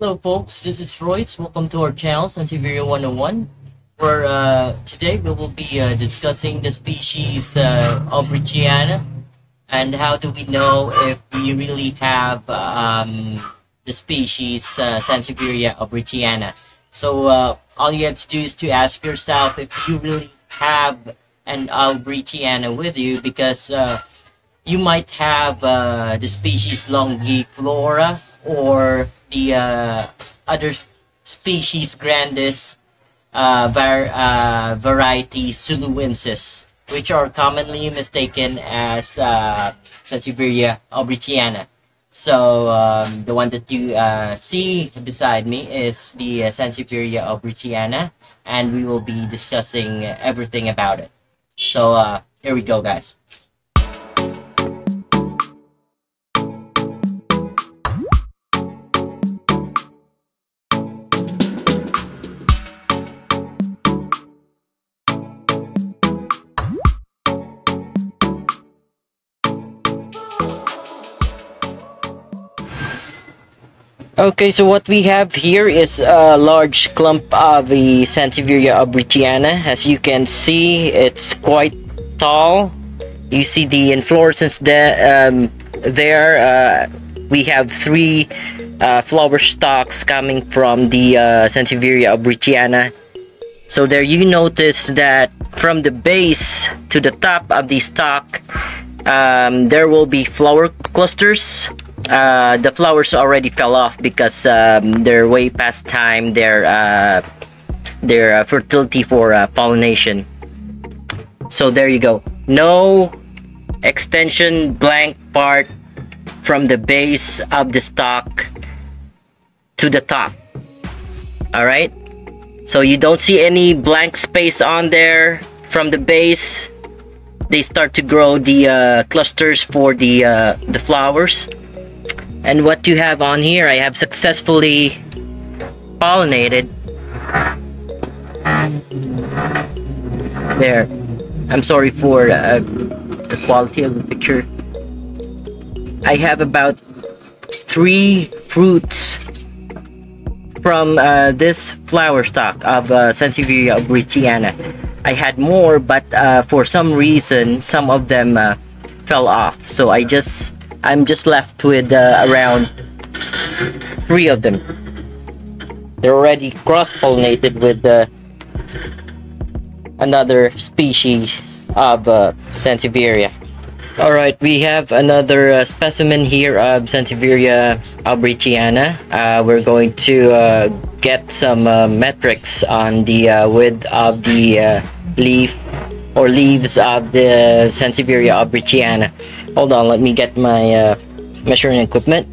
Hello folks, this is Royce. Welcome to our channel, Sansevieria 101, where uh, today we will be uh, discussing the species uh, Aubrytiana and how do we know if we really have um, the species uh, Sansevieria aubrytiana. So uh, all you have to do is to ask yourself if you really have an aubrytiana with you because uh, you might have uh, the species longiflora or the uh, other species grandis uh, var uh, variety suluensis, which are commonly mistaken as uh, Sansevieria aubrytiana. So um, the one that you uh, see beside me is the uh, Sansevieria aubrytiana, and we will be discussing everything about it. So uh, here we go, guys. Okay, so what we have here is a large clump of the Sansevieria aubrytiana. As you can see, it's quite tall. You see the inflorescence there. Um, there uh, we have three uh, flower stalks coming from the uh, Sansevieria aubrytiana. So there you notice that from the base to the top of the stalk, um, there will be flower clusters uh, the flowers already fell off because um, they're way past time. Their uh, their uh, fertility for uh, pollination. So there you go. No extension blank part from the base of the stalk to the top. All right so you don't see any blank space on there from the base. They start to grow the uh, clusters for the uh, the flowers and what you have on here I have successfully pollinated. There. I'm sorry for uh, the quality of the picture. I have about three fruits from uh, this flower stock of uh, Sansevieria I had more but uh, for some reason some of them uh, fell off. So I just I'm just left with uh, around three of them. They're already cross-pollinated with uh, another species of uh, Sansevieria. Alright, we have another uh, specimen here of Sansevieria aubrytiana. Uh, we're going to uh, get some uh, metrics on the uh, width of the uh, leaf or leaves of the Sansevieria aubrytiana. Hold on, let me get my uh, measuring equipment.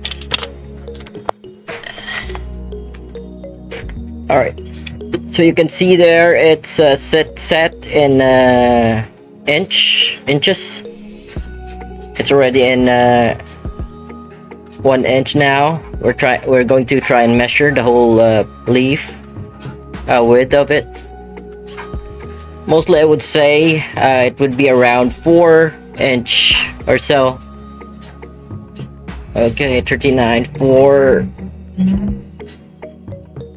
Alright, so you can see there it's uh, set set in uh, inch inches. It's already in uh, one inch now. We're try we're going to try and measure the whole uh, leaf uh, width of it. Mostly, I would say uh, it would be around four inch or so. Okay, 39, 4,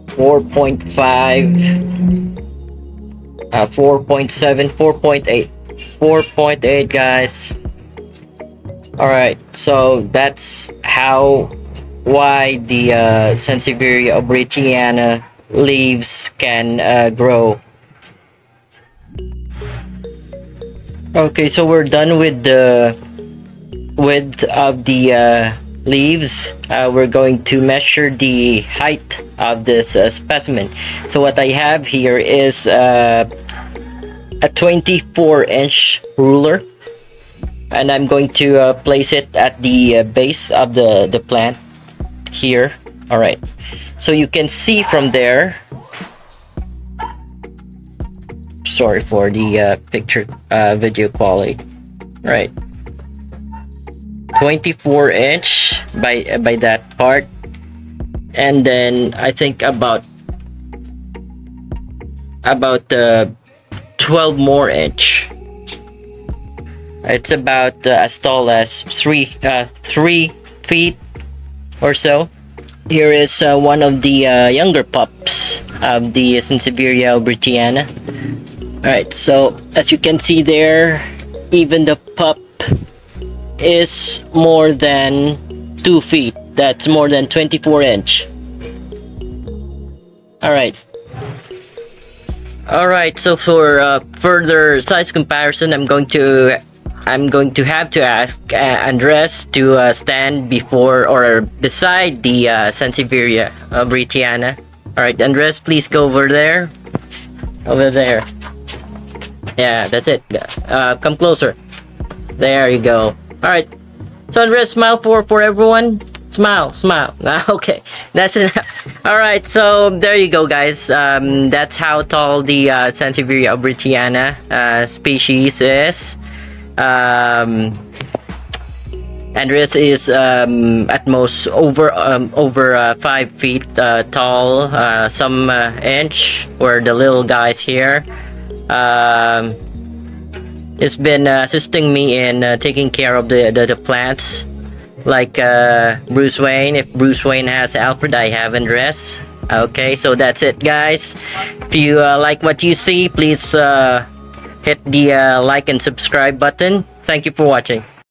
4.5, uh, 4.7, 4.8, 4.8 guys. Alright, so that's how wide the uh, Sansevieria aubrytiana leaves can uh, grow. Okay, so we're done with the width of the uh, leaves. Uh, we're going to measure the height of this uh, specimen. So what I have here is uh, a 24 inch ruler and I'm going to uh, place it at the uh, base of the, the plant here. Alright, so you can see from there sorry for the uh, picture uh, video quality. Right. 24 inch by uh, by that part. And then I think about about uh, 12 more inch. It's about uh, as tall as three uh, three feet or so. Here is uh, one of the uh, younger pups of the Sansevieria albertiana. Alright, so as you can see there, even the pup is more than 2 feet. That's more than 24 inch. Alright. Alright, so for uh, further size comparison, I'm going to I'm going to have to ask uh, Andres to uh, stand before or beside the uh, Sansevieria uh, Britiana. Alright, Andres, please go over there. Over there. Yeah, that's it. Uh, come closer. There you go. Alright. Andres, smile for, for everyone. Smile, smile. okay, that's enough. Alright, so there you go, guys. Um, that's how tall the uh, Sansevieria uh, species is. Um, Andres is um, at most over um, over uh, five feet uh, tall, uh, some uh, inch, or the little guys here. Um, it's been uh, assisting me in uh, taking care of the, the, the plants like uh, Bruce Wayne. If Bruce Wayne has Alfred, I have Andres. Okay, so that's it, guys. If you uh, like what you see, please uh, hit the uh, like and subscribe button. Thank you for watching.